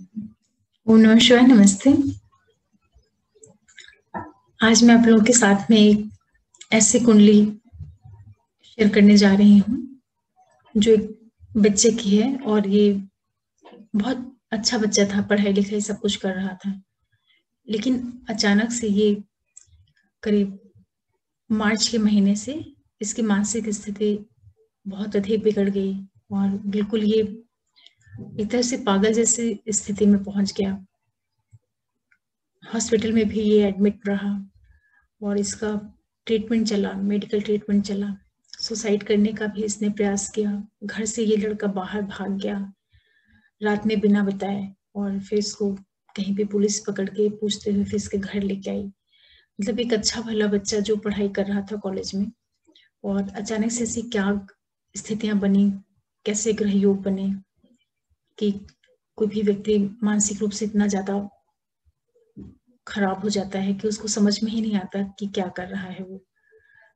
ओम नमः शिवाय, नमस्ते। आज मैं आप लोगों के साथ में एक ऐसी कुंडली शेयर करने जा रही हूँ, जो एक बच्चे की है और ये बहुत अच्छा बच्चा था, पढ़ाई लिखाई सब कुछ कर रहा था। लेकिन अचानक से ये करीब मार्च के महीने से इसकी मानसिक स्थिति बहुत अधिक बिगड़ गई और बिल्कुल ये तरह से पागल जैसी स्थिति में पहुँच गया। हॉस्पिटल में भी ये एडमिट रहा और इसका ट्रीटमेंट चला मेडिकल ट्रीटमेंट चला। सुसाइड करने का भी इसने प्रयास किया। घर से ये लड़का बाहर भाग गया, रात में बिना बताए और फिर इसको कहीं भी पुलिस पकड़ के पूछते हुए फिर इसके घर लेके आई। मतलब एक अच्छा भला बच्चा जो पढ़ाई कर रहा था कॉलेज में और अचानक से ऐसी क्या स्थितियाँ बनी, कैसे ग्रह योग बने कि कोई भी व्यक्ति मानसिक रूप से इतना ज़्यादा खराब हो जाता है कि उसको समझ में ही नहीं आता कि क्या कर रहा है वो।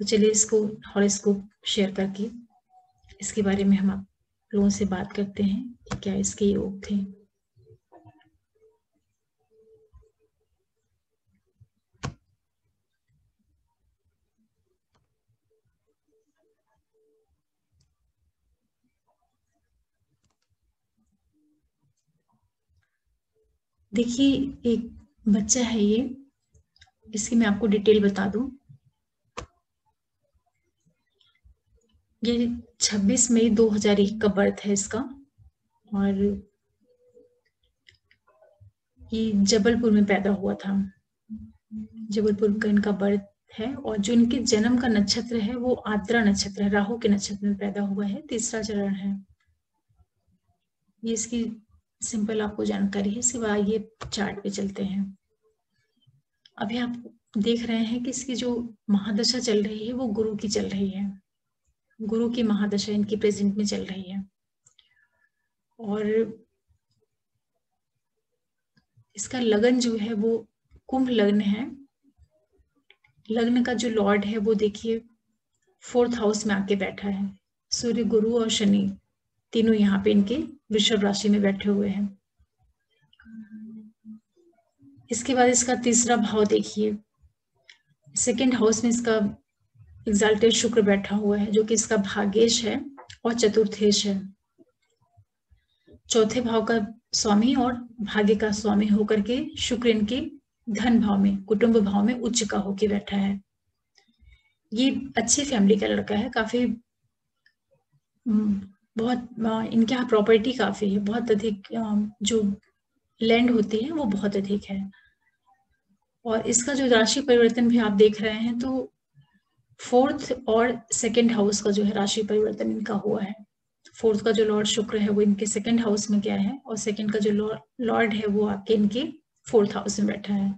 तो चलिए इसको हॉरोस्कोप शेयर करके इसके बारे में हम आप लोगों से बात करते हैं कि क्या इसके योग थे। देखिए, एक बच्चा है ये। इसकी मैं आपको डिटेल बता दूँ। ये 26 मई 2001 का बर्थ है इसका। और ये जबलपुर में पैदा हुआ था। जबलपुर का इनका बर्थ है और जो इनके जन्म का नक्षत्र है, वो आद्रा नक्षत्र है। राहु के नक्षत्र में पैदा हुआ है। तीसरा चरण है। ये इसकी सिंपल आपको जानकारी है सिवाय ये चार्ट पे चलते हैं। अभी आप देख रहे हैं कि इसकी जो महादशा चल रही है, वो गुरु की चल रही है। गुरु की महादशा इनकी प्रेजेंट में चल रही है। और इसका लगन जो है, वो कुंभ लग्न है। लग्न का जो लॉर्ड है, वो देखिए, फोर्थ हाउस में आके बैठा है। सूर्य गुरु और शनि, तीनों यहाँ पे इनके वृषभ राशि में बैठे हुए हैं। इसके बाद इसका तीसरा भाव देखिए। सेकेंड हाउस में इसका एग्जाल्टेड शुक्र बैठा हुआ है, जो कि इसका भाग्येश है और चतुर्थेश है। चौथे भाव का स्वामी और भाग्य का स्वामी होकर के शुक्र इनके धन भाव में, कुटुंब भाव में उच्च का होके बैठा है। ये अच्छी फैमिली का लड़का है, काफ़ी बहुत इनके यहाँ प्रॉपर्टी काफ़ी है। बहुत अधिक जो लैंड होती है, वो बहुत अधिक है। और इसका जो राशि परिवर्तन भी आप देख रहे हैं तो फोर्थ और सेकंड हाउस का जो है राशि परिवर्तन इनका हुआ है। फोर्थ का जो लॉर्ड शुक्र है, वो इनके सेकंड हाउस में गया है और सेकंड का जो लॉर्ड है, वो आपके इनके फोर्थ हाउस में बैठा है।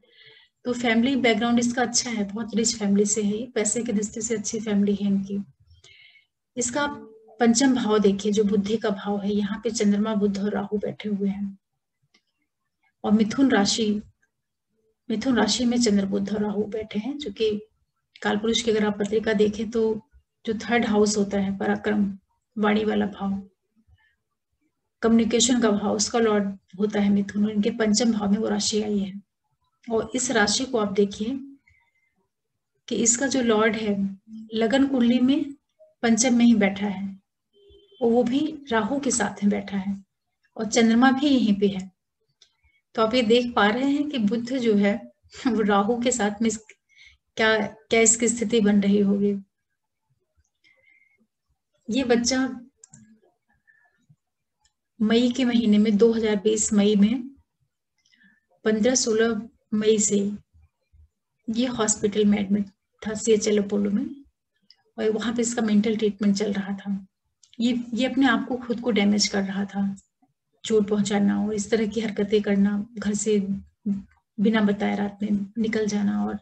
तो फैमिली बैकग्राउंड इसका अच्छा है, बहुत रिच फैमिली से है। पैसे के दृष्टि से अच्छी फैमिली है इनकी। इसका पंचम भाव देखिए, जो बुद्धि का भाव है, यहाँ पे चंद्रमा बुद्ध और राहु बैठे हुए हैं। और मिथुन राशि मिथुन राशि में चंद्र बुद्ध और राहु बैठे हैं, जो कि काल पुरुष की अगर आप पत्रिका देखें तो जो थर्ड हाउस होता है, पराक्रम, वाणी वाला भाव कम्युनिकेशन का भाव, उसका लॉर्ड होता है मिथुन, और इनके पंचम भाव में वो राशि आई है। और इस राशि को आप देखिए कि इसका जो लॉर्ड है, लगन कुंडली में पंचम में ही बैठा है। और वो भी राहु के साथ में बैठा है और चंद्रमा भी यहीं पे है। तो आप ये देख पा रहे हैं कि बुद्ध जो है, वो राहु के साथ में क्या क्या इसकी स्थिति बन रही होगी? ये बच्चा मई के महीने में 2020 मई में 15-16 मई से ये हॉस्पिटल में एडमिट था सी एच एल अपोलो में, और वहाँ पे इसका मेंटल ट्रीटमेंट चल रहा था। ये ये अपने आप को खुद को डैमेज कर रहा था। चोट पहुंचाना और इस तरह की हरकतें करना, घर से बिना बताए रात में निकल जाना और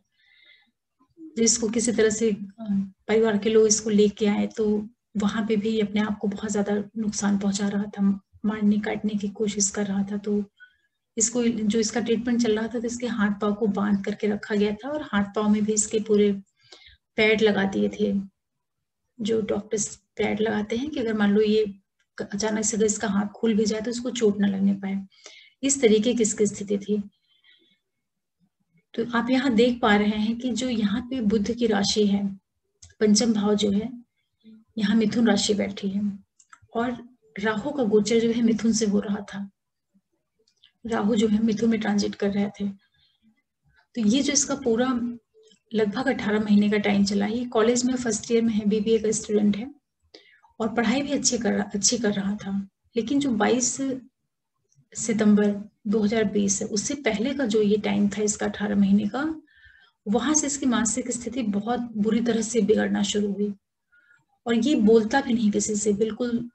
जिसको किसी तरह से परिवार के लोग इसको लेके आए तो वहाँ पे भी अपने आप को बहुत ज़्यादा नुकसान पहुँचा रहा था। मारने, काटने की कोशिश कर रहा था तो इसको, जो इसका ट्रीटमेंट चल रहा था तो इसके हाथ पाव को बाँध करके रखा गया था और हाथ पाव में भी इसके पूरे पैड लगा दिए थे, जो डॉक्टर्स पैड लगाते हैं कि अगर मान लो ये अचानक से अगर इसका हाथ खुल भी जाए तो उसको चोट ना लगने पाए। इस तरीके की इसकी स्थिति थी? तो आप यहाँ देख पा रहे हैं कि जो यहाँ पे बुद्ध की राशि है, पंचम भाव जो है, यहाँ मिथुन राशि बैठी है। और राहु का गोचर जो है मिथुन से हो रहा था। राहु जो है मिथुन में ट्रांजिट कर रहे थे। तो ये जो इसका पूरा लगभग अठारह महीने का टाइम चला, ये कॉलेज में फ़र्स्ट ईयर में है बीबीए का स्टूडेंट है। और पढ़ाई भी अच्छी कर अच्छी कर रहा था। लेकिन जो 22 सितंबर 2020 है, उससे पहले का जो ये टाइम था, इसका अठारह महीने का, वहाँ से इसकी मानसिक स्थिति बहुत बुरी तरह से बिगड़ना शुरू हुई। और ये बोलता भी नहीं किसी से, बिल्कुल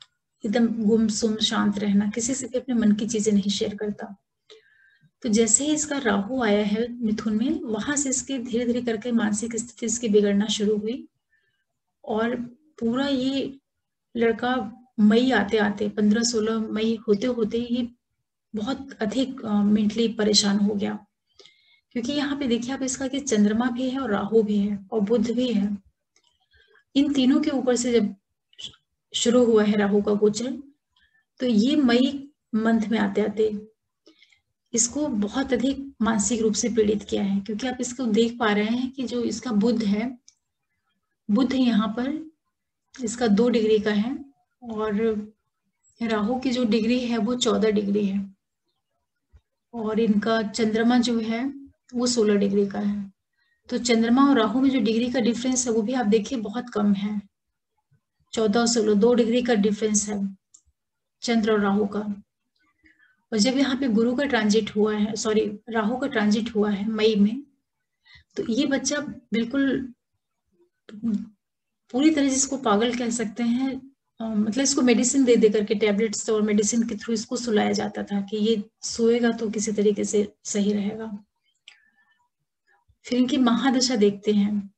एकदम गुम सुम शांत रहना, किसी से भी अपने मन की चीज़ें नहीं शेयर करता। तो जैसे ही इसका राहु आया है मिथुन में, वहाँ से इसके धीरे धीरे करके मानसिक स्थिति इसकी बिगड़ना शुरू हुई। और पूरा ये लड़का मई आते आते, पंद्रह सोलह मई होते होते ये बहुत अधिक मेंटली परेशान हो गया। क्योंकि यहाँ पे देखिए आप इसका कि चंद्रमा भी है और राहु भी है और बुद्ध भी है। इन तीनों के ऊपर से जब शुरू हुआ है राहु का गोचर तो ये मई मंथ में आते आते इसको बहुत अधिक मानसिक रूप से पीड़ित किया है। क्योंकि आप इसको देख पा रहे हैं कि जो इसका बुद्ध है बुद्ध यहाँ पर इसका दो डिग्री का है और राहु की जो डिग्री है वो चौदह डिग्री है। और इनका चंद्रमा जो है वो सोलह डिग्री का है। तो चंद्रमा और राहु में जो डिग्री का डिफरेंस है वो भी आप देखिए बहुत कम है। चौदह और सोलह, दो डिग्री का डिफरेंस है चंद्र और राहु का। और जब यहाँ पे गुरु का ट्रांजिट हुआ है सॉरी राहु का ट्रांजिट हुआ है मई में तो ये बच्चा बिल्कुल पूरी तरह जिसको पागल कह सकते हैं। मतलब इसको मेडिसिन दे दे करके टैबलेट्स और मेडिसिन के थ्रू इसको सुलाया जाता था कि ये सोएगा तो किसी तरीके से सही रहेगा। फिर इनकी महादशा देखते हैं।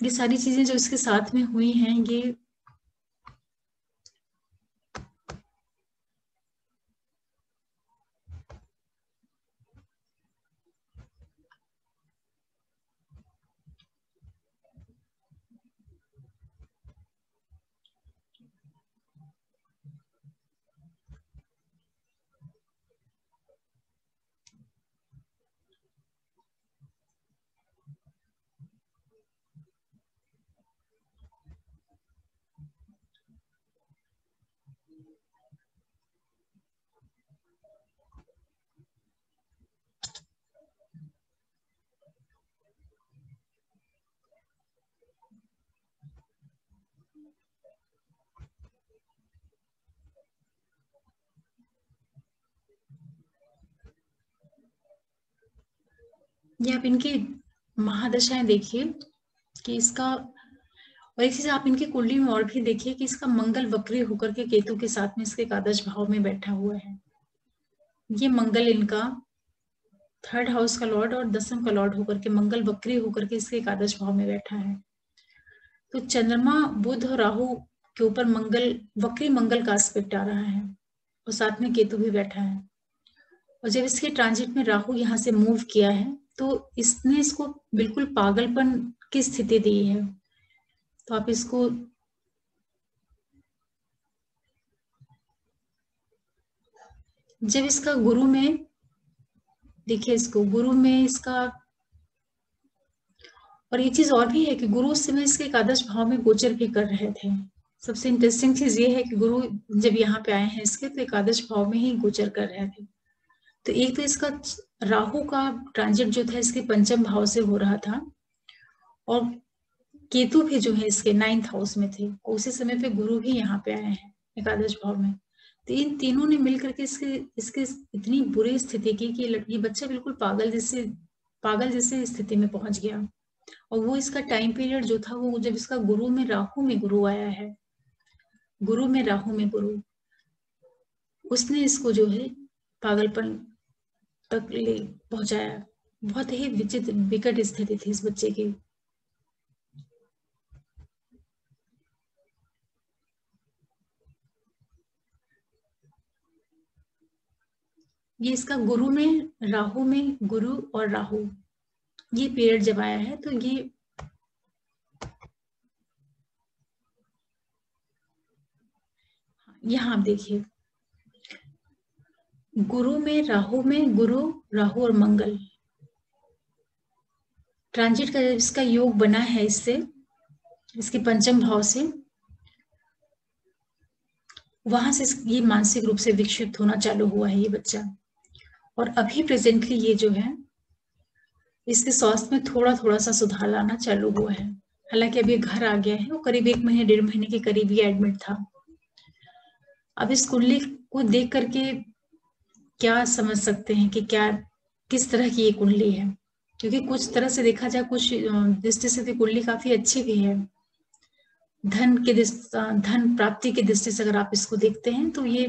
ये सारी चीज़ें जो इसके साथ में हुई हैं, ये ये आप इनकी महादशाएँ देखिए कि इसका, और एक चीज़ आप इनकी कुंडली में और भी देखिए कि इसका मंगल वक्री होकर के केतु के साथ में इसके एकादश भाव में बैठा हुआ है। ये मंगल इनका थर्ड हाउस का लॉर्ड और दसम का लॉर्ड होकर के, मंगल वक्री होकर के इसके एकादश भाव में बैठा है। तो चंद्रमा, बुध और राहु के ऊपर मंगल, वक्री मंगल का एस्पेक्ट आ रहा है और साथ में केतु भी बैठा है। और जब इसके ट्रांजिट में राहु यहाँ से मूव किया है तो इसने इसको बिल्कुल पागलपन की स्थिति दी है। तो आप इसको जब इसका गुरु में, देखिए इसको, गुरु में इसका, और ये चीज़ और भी है कि गुरु उस समय इसके एकादश भाव में गोचर भी कर रहे थे। सबसे इंटरेस्टिंग चीज़ ये है कि गुरु जब यहाँ पे आए हैं इसके तो एकादश भाव में ही गोचर कर रहे थे। तो एक तो इसका राहु का ट्रांजिट जो था, इसके पंचम भाव से हो रहा था। और केतु भी जो है, इसके नाइन्थ हाउस में थे। उसी समय पे गुरु भी यहाँ पे आए हैं, एकादश भाव में। तो इन तीनों ने मिलकर के इसके इसके इतनी बुरी स्थिति की कि ये बच्चा बिल्कुल पागल जैसे पागल जैसे स्थिति में पहुँच गया। और वो इसका टाइम पीरियड जो था, वो जब इसका गुरु में, राहु में गुरु आया है, गुरु में राहु में गुरु, उसने इसको जो है, पागलपन तक ले पहुँचाया। बहुत ही विचित्र विकट स्थिति थी इस बच्चे की। ये इसका गुरु में, राहु में, गुरु और राहु। ये पीरियड जब आया है तो ये यहाँ आप देखिए। गुरु में राहु में गुरु, राहु और मंगल। ट्रांजिट का इसका योग बना है इससे, इसके पंचम भाव से। वहाँ से ये मानसिक रूप से विकसित होना चालू हुआ है ये बच्चा। और अभी प्रेजेंटली ये जो है, इसके स्वास्थ्य में थोड़ा थोड़ा सा सुधार लाना चालू हुआ है। हालाँकि अभी घर आ गया है, वो करीब एक महीने, डेढ़ महीने के करीब ही एडमिट था। अब इस कुंडली को देख करके क्या समझ सकते हैं कि क्या, किस तरह की ये कुंडली है? क्योंकि कुछ तरह से देखा जाए, कुछ दृष्टि से कुंडली काफ़ी अच्छी भी है। धन के धन प्राप्ति की दृष्टि से अगर आप इसको देखते हैं तो ये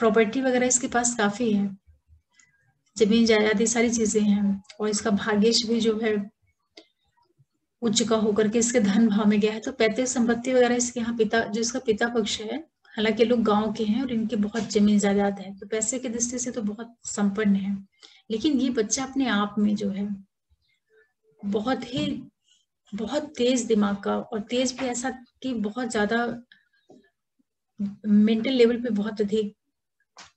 प्रॉपर्टी वगैरह इसके पास काफ़ी है। ज़मीन, जायदाद, ये सारी चीज़ें हैं। और इसका भाग्यश भी जो है, उच्च का होकर के इसके धन भाव में गया है। तो पैतृक संपत्ति वगैरह इसके यहाँ पिता, जो इसका पिता पक्ष है हालाँकि लोग गाँव के हैं और इनके बहुत ज़मीन जायदाद है तो पैसे की दृष्टि से तो बहुत संपन्न है। लेकिन ये बच्चा अपने आप में जो है, बहुत ही, बहुत तेज दिमाग का और तेज भी ऐसा कि बहुत ज़्यादा मेंटल लेवल पे बहुत अधिक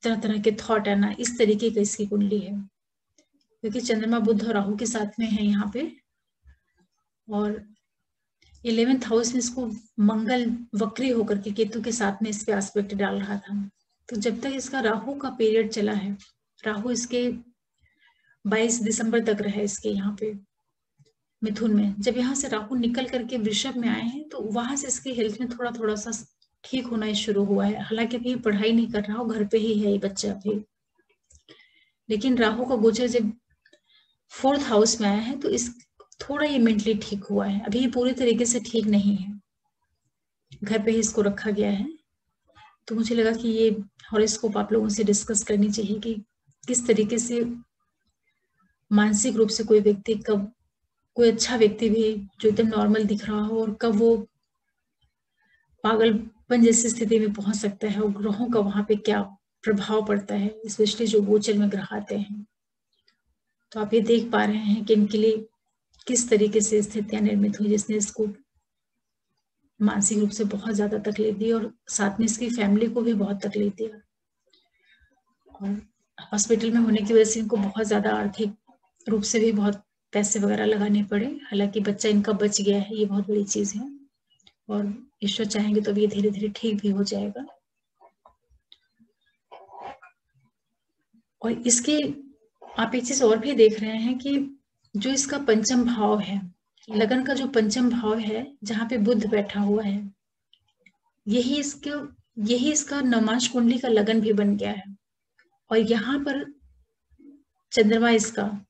तरह तरह के थॉट है ना, इस तरीके का इसकी कुंडली है। क्योंकि चंद्रमा बुद्ध और राहु के साथ में है यहाँ पे और इलेवेंथ हाउस में इसको मंगल वक्री होकर के केतु के साथ में इस पे एस्पेक्ट डाल रहा था। तो जब तक इसका राहु का पीरियड चला है, राहु इसके 22 दिसंबर तक रहे इसके यहाँ पे, मिथुन में। जब यहाँ से राहु निकल करके वृषभ में आए हैं तो वहाँ से इसके हेल्थ में थोड़ा थोड़ा सा ठीक होना शुरू हुआ है। हालाँकि अभी पढ़ाई नहीं कर रहा हो, घर पे ही है ये बच्चा अभी। लेकिन राहु का गोचर जब फोर्थ हाउस में आया है तो इस थोड़ा ये मेंटली ठीक हुआ है। अभी ये पूरी तरीके से ठीक नहीं है। घर पे ही इसको रखा गया है। तो मुझे लगा कि ये हॉरोस्कोप आप लोगों से डिस्कस करनी चाहिए कि किस तरीके से मानसिक रूप से कोई व्यक्ति कब, कोई अच्छा व्यक्ति भी जो एकदम नॉर्मल दिख रहा हो और कब वो पागलपन जैसी स्थिति में पहुँच सकता है और ग्रहों का वहाँ पे क्या प्रभाव पड़ता है स्पेशली जो गोचर में ग्रह आते हैं। तो आप ये देख पा रहे हैं कि इनके लिए किस तरीके से स्थितियाँ निर्मित हुई जिसने इसको मानसिक रूप से बहुत ज़्यादा तकलीफ़ दी और साथ में इसकी फैमिली को भी बहुत तकलीफ़ दिया और हॉस्पिटल में होने की वजह से इनको बहुत ज़्यादा आर्थिक रूप से भी बहुत पैसे वगैरह लगाने पड़े। हालाँकि बच्चा इनका बच गया है, ये बहुत बड़ी चीज़ है। और ईश्वर चाहेंगे तो ये धीरे धीरे ठीक भी हो जाएगा। और इसके आप एक चीज़ और भी देख रहे हैं कि जो इसका पंचम भाव है, लगन का जो पंचम भाव है, जहाँ पे बुद्ध बैठा हुआ है, यही इसके, यही इसका नमाज़ कुंडली का लगन भी बन गया है। और यहाँ पर चंद्रमा इसका,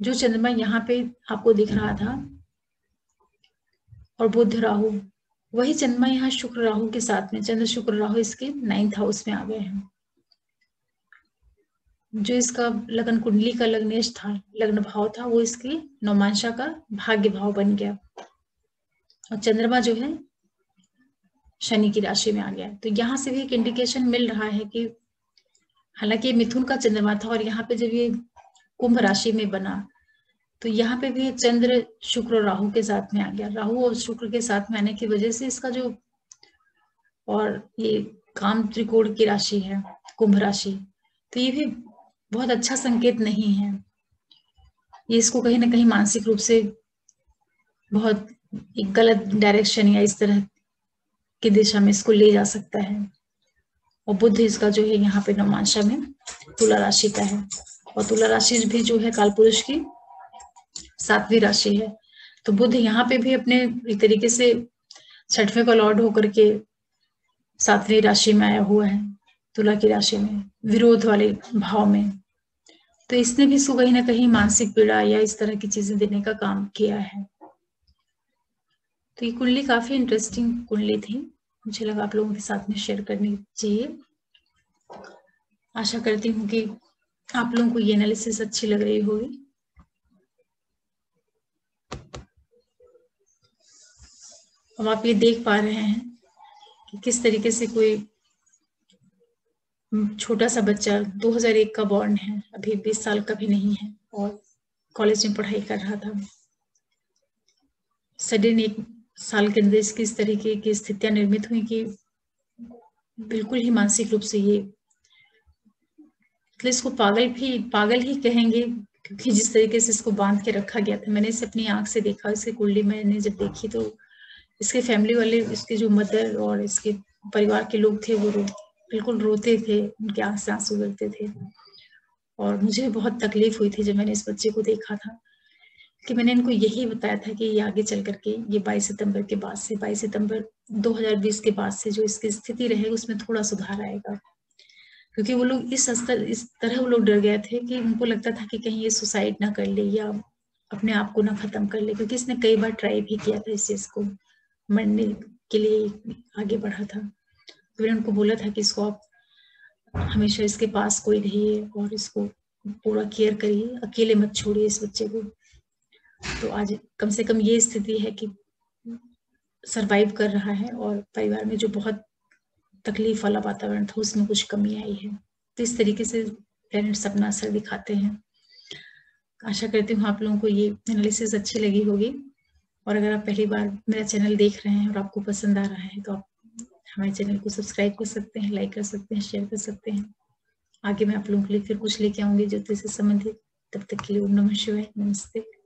जो चंद्रमा यहाँ पे आपको दिख रहा था, और बुद्ध राहु, वही चंद्रमा यहाँ शुक्र राहु के साथ में, चंद्र शुक्र राहु इसके नाइन्थ हाउस में आ गए हैं। जो इसका लगन कुंडली का लग्नेश था, लग्न भाव था, वो इसकी नौमांशा का भाग्य भाव बन गया। और चंद्रमा जो है, शनि की राशि में आ गया। तो यहाँ से भी एक इंडिकेशन मिल रहा है कि हालाँकि मिथुन का चंद्रमा था और यहाँ पे जब ये कुंभ राशि में बना तो यहाँ पे भी चंद्र शुक्र और राहु के साथ में आ गया। राहु और शुक्र के साथ में आने की वजह से इसका जो और ये काम त्रिकोण की राशि है, कुंभ राशि तो ये भी बहुत अच्छा संकेत नहीं है। ये इसको कहीं ना कहीं मानसिक रूप से बहुत एक गलत डायरेक्शन या इस तरह की दिशा में इसको ले जा सकता है। और बुद्ध इसका जो है यहाँ पे नौमांशा में तुला राशि का है। और तुला राशि भी जो है कालपुरुष की सातवीं राशि है। तो बुद्ध यहाँ पे भी अपने एक तरीके से छठवें का लॉर्ड होकर के सातवीं राशि में आया हुआ है। तुला की राशि में, विरोध वाले भाव में। तो इसने भी इसको कहीं ना कहीं मानसिक पीड़ा या इस तरह की चीज़ें देने का काम किया है। तो ये कुंडली काफ़ी इंटरेस्टिंग कुंडली थी। मुझे लगा आप लोगों के साथ में शेयर करनी चाहिए। आशा करती हूँ कि आप लोगों को ये एनालिसिस अच्छी लग रही होगी। अब आप ये देख पा रहे हैं कि किस तरीके से कोई छोटा सा बच्चा 2001 का बॉर्न है, अभी 20 साल का भी नहीं है और कॉलेज में पढ़ाई कर रहा था। सडन एक साल के अंदर इसकी इस तरीके की स्थितियाँ निर्मित हुई कि बिल्कुल ही मानसिक रूप से ये मतलब इसको पागल भी, पागल ही कहेंगे क्योंकि जिस तरीके से इसको बाँध के रखा गया था। मैंने इसे अपनी आँख से देखा, इसकी कुंडली मैंने जब देखी तो इसके फैमिली वाले, इसके जो मदर और इसके परिवार के लोग थे वो बिल्कुल रोते थे, उनके आँख से आँसू गिरते थे। और मुझे भी बहुत तकलीफ़ हुई थी जब मैंने इस बच्चे को देखा था, कि मैंने इनको यही बताया था कि ये आगे चल करके, ये 22 सितंबर के बाद से 22 सितंबर 2020 के बाद से जो इसकी स्थिति रहेगी, उसमें थोड़ा सुधार आएगा। क्योंकि वो लोग इस स्तर, इस तरह वो लोग डर गए थे कि उनको लगता था कि कहीं ये सुसाइड ना कर ले या अपने आप को ना खत्म कर ले, क्योंकि इसने कई बार ट्राई भी किया था इस चीज़ को, मरने के लिए आगे बढ़ा था। मैंने उनको बोला था कि इसको आप हमेशा इसके पास कोई रहिए और इसको पूरा केयर करिए, अकेले मत छोड़िए इस बच्चे को। तो आज कम से कम ये स्थिति है कि सरवाइव कर रहा है और परिवार में जो बहुत तकलीफ़ वाला वातावरण था, उसमें कुछ कमी आई है। तो इस तरीके से पेरेंट्स अपना असर दिखाते हैं। आशा करती हूँ आप लोगों को ये एनालिसिस अच्छी लगी होगी। और अगर आप पहली बार मेरा चैनल देख रहे हैं और आपको पसंद आ रहा है तो आप हमारे चैनल को सब्सक्राइब कर सकते हैं, लाइक कर सकते हैं, शेयर कर सकते हैं। आगे मैं आप लोगों के लिए फिर कुछ लेके आऊँगी ज्योतिष से संबंधित। तब तक के लिए नमः शिवाय, नमस्ते।